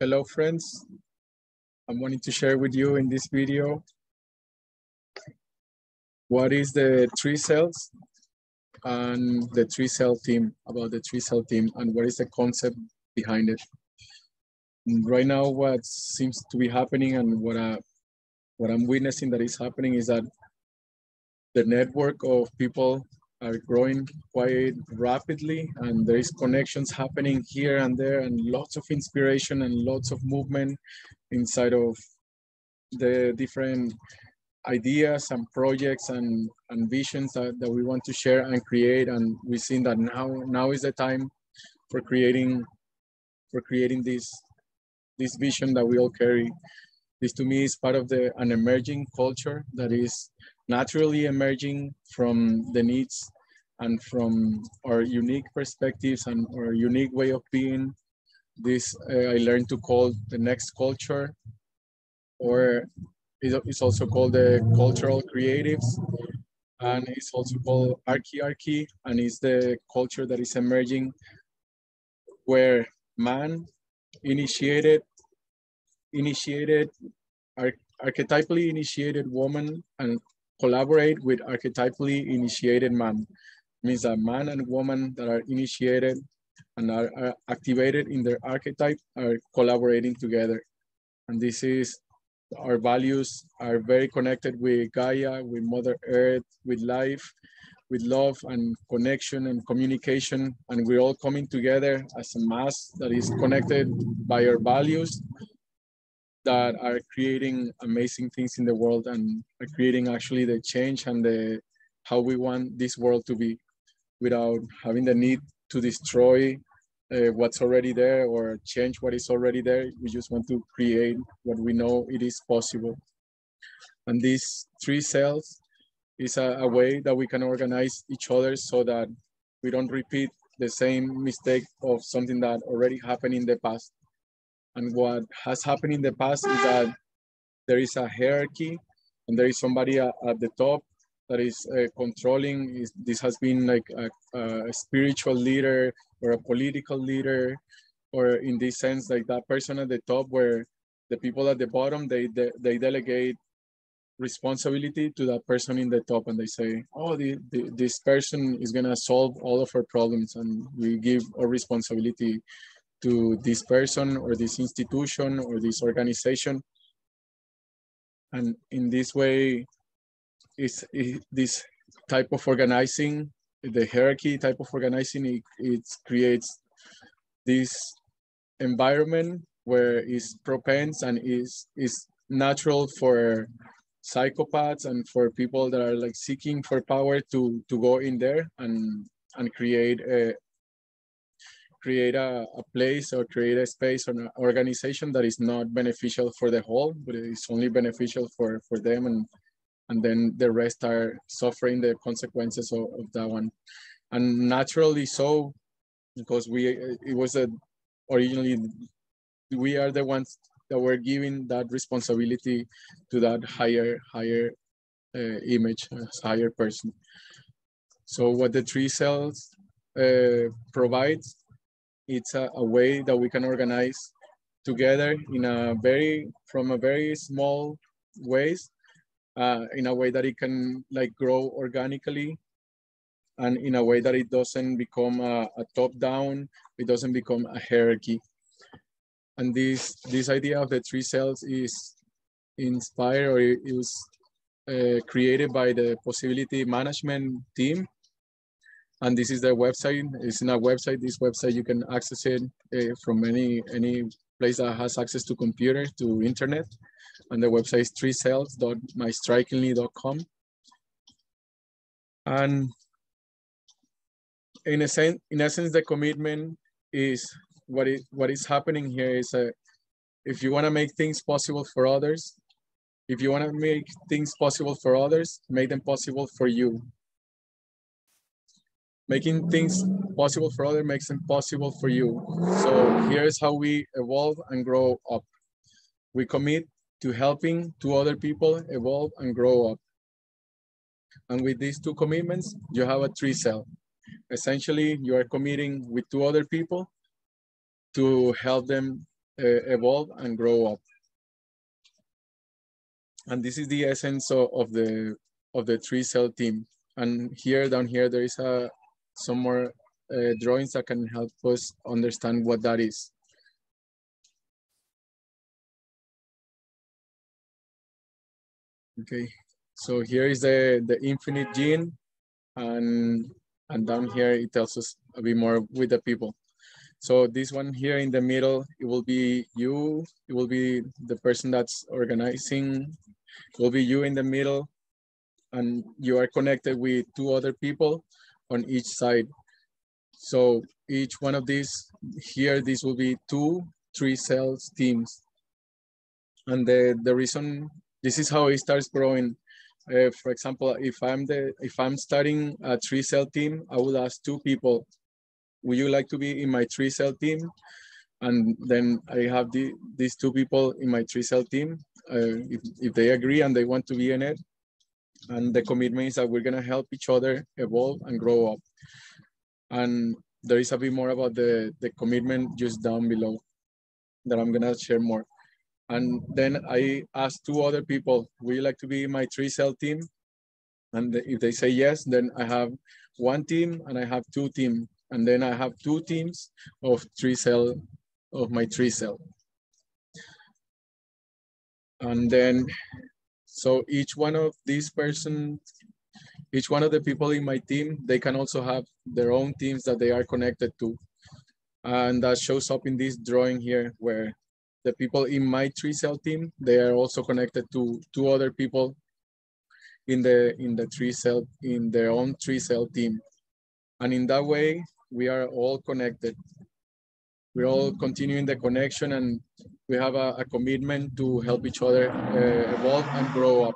Hello friends, I'm wanting to share with you in this video what is the three cells and the three cell team, about the three cell team and what is the concept behind it. right now what seems to be happening and what, I, what I'm witnessing that is happening is that the network of people are growing quite rapidly and there is connections happening here and there and lots of inspiration and lots of movement inside of the different ideas and projects and, and visions that, that we want to share and create and we've seen that now now is the time for creating for creating this this vision that we all carry. This to me is part of the an emerging culture that is naturally emerging from the needs and from our unique perspectives and our unique way of being. This uh, I learned to call the next culture, or it's also called the cultural creatives, and it's also called archiarchy, and it's the culture that is emerging where man initiated initiated archetypally initiated woman and collaborate with archetypally initiated man. It means that man and woman that are initiated and are, are activated in their archetype are collaborating together. And this is our values are very connected with Gaia, with Mother Earth, with life, with love and connection and communication. And we're all coming together as a mass that is connected by our values that are creating amazing things in the world and are creating actually the change and the how we want this world to be without having the need to destroy uh, what's already there or change what is already there. We just want to create what we know it is possible. And these three cells is a, a way that we can organize each other so that we don't repeat the same mistake of something that already happened in the past. And what has happened in the past is that there is a hierarchy and there is somebody at, at the top that is uh, controlling. Is, this has been like a, a, spiritual leader or a political leader, or in this sense, like that person at the top where the people at the bottom, they, they, they delegate responsibility to that person in the top and they say, oh, the, the, this person is gonna solve all of our problems and we give our responsibility to this person or this institution or this organization. And in this way, is this type of organizing, the hierarchy type of organizing, it, it creates this environment where it's propense and is is natural for psychopaths and for people that are like seeking for power to to go in there and and create a, create a, a place or create a space or an organization that is not beneficial for the whole, but it's only beneficial for, for them and and then the rest are suffering the consequences of, of that one. And naturally so, because we it was a originally we are the ones that were giving that responsibility to that higher higher uh, image, higher person. So what the three cells uh, provides it's a, a way that we can organize together in a very from a very small ways uh, in a way that it can like grow organically and in a way that it doesn't become a, a top down it doesn't become a hierarchy. And this this idea of the three cells is inspired or it was uh, created by the possibility management team and this is their website. It's in a website. This website you can access it uh, from any any place that has access to computer to internet, and the website is 3cells.mystrikingly.com. And in a sense, in essence, the commitment is what is what is happening here is a, if you want to make things possible for others, if you want to make things possible for others, make them possible for you making things possible for others makes them possible for you. So here's how we evolve and grow up. We commit to helping two other people evolve and grow up. And with these two commitments, you have a three cell. Essentially, you are committing with two other people to help them uh, evolve and grow up. And this is the essence of, of the of the three cell team. And here down here there is a some more uh, drawings that can help us understand what that is. Okay, so here is the, the infinite gene and, and down here it tells us a bit more with the people. So this one here in the middle, it will be you, it will be the person that's organizing, it will be you in the middle, and you are connected with two other people on each side. So each one of these here, this will be two three cells teams. And the, the reason, this is how it starts growing. Uh, for example, if I'm the if I'm starting a three cell team, I will ask two people, would you like to be in my three cell team? And then I have the, these two people in my three cell team. Uh, if, if they agree and they want to be in it, and the commitment is that we're gonna help each other evolve and grow up. And there is a bit more about the, the commitment just down below that I'm gonna share more. And then I asked two other people, would you like to be my three cell team? And if they say yes, then I have one team and I have two teams. And then I have two teams of three cell, of my three cell. And then, so each one of these persons each one of the people in my team, they can also have their own teams that they are connected to. And that shows up in this drawing here where the people in my three cell team, they are also connected to two other people in the in the three cell, in their own three cell team. And in that way, we are all connected. We're all continuing the connection and we have a, a commitment to help each other uh, evolve and grow up.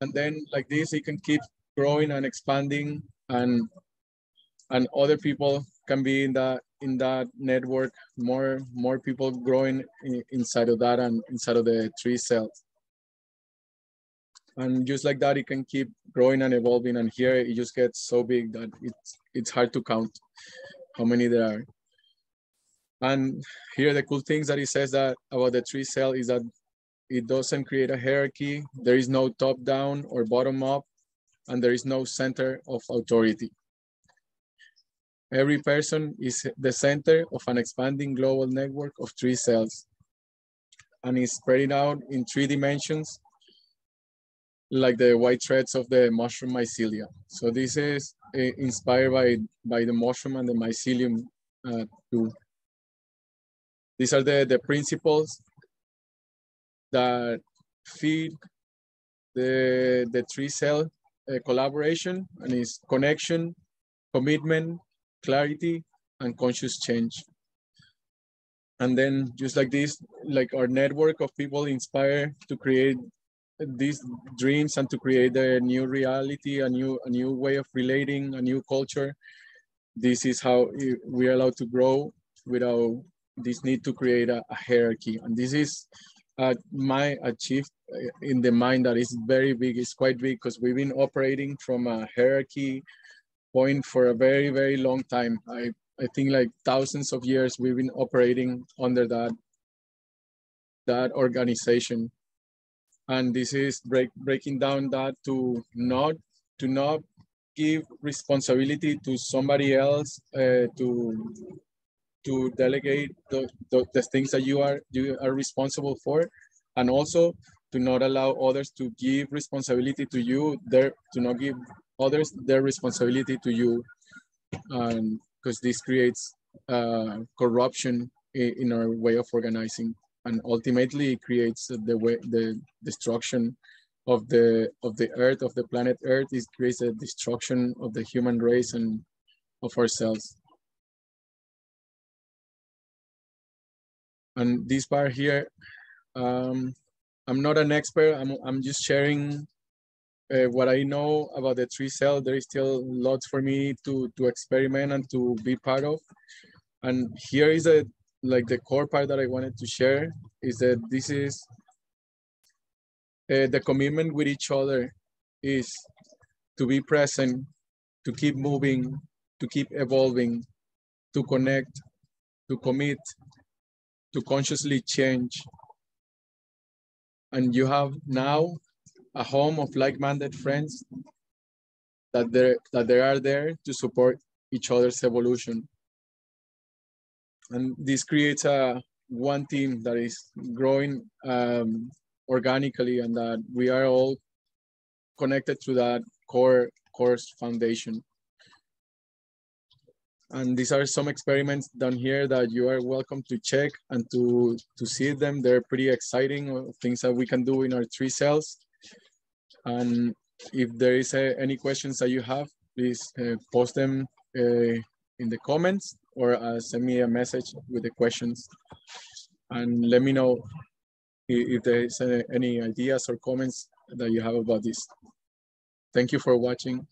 And then like this it can keep growing and expanding and and other people can be in that in that network more more people growing in, inside of that and inside of the three cells. And just like that it can keep growing and evolving. And here it just gets so big that it's it's hard to count how many there are and here the cool things that he says that about the three cell is that it doesn't create a hierarchy. There is no top down or bottom up, and there is no center of authority. Every person is the center of an expanding global network of three cells and is spread out in three dimensions like the white threads of the mushroom mycelia. So this is uh, inspired by, by the mushroom and the mycelium uh, too. These are the, the principles that feed the, the three cell uh, collaboration and its connection, commitment, clarity, and conscious change. And then just like this, like our network of people inspire to create these dreams and to create a new reality, a new, a new way of relating, a new culture. This is how we are allowed to grow without this need to create a, a hierarchy. And this is uh, my achieved uh, in the mind that is very big. It's quite big because we've been operating from a hierarchy point for a very, very long time. I, I think like thousands of years we've been operating under that, that organization. And this is break, breaking down that to not, to not give responsibility to somebody else uh, to to delegate the, the, the, things that you are you are responsible for and also to not allow others to give responsibility to you their to not give others their responsibility to you and because this creates uh, corruption in, in, our way of organizing and ultimately it creates the way the destruction of the of the earth of the planet earth. It creates a destruction of the human race and of ourselves And this part here, um, I'm not an expert. I'm, I'm just sharing uh, what I know about the three cell. There is still lots for me to, to experiment and to be part of. And here is a like the core part that I wanted to share is that this is uh, the commitment with each other is to be present, to keep moving, to keep evolving, to connect, to commit, to consciously change. And you have now a home of like-minded friends that they that they are there to support each other's evolution. And this creates a one team that is growing um, organically and that we are all connected to that core course foundation. And these are some experiments done here that you are welcome to check and to, to see them. They're pretty exciting uh, things that we can do in our three cells. And if there is uh, any questions that you have, please uh, post them uh, in the comments or uh, send me a message with the questions. And let me know if there is uh, any ideas or comments that you have about this. Thank you for watching.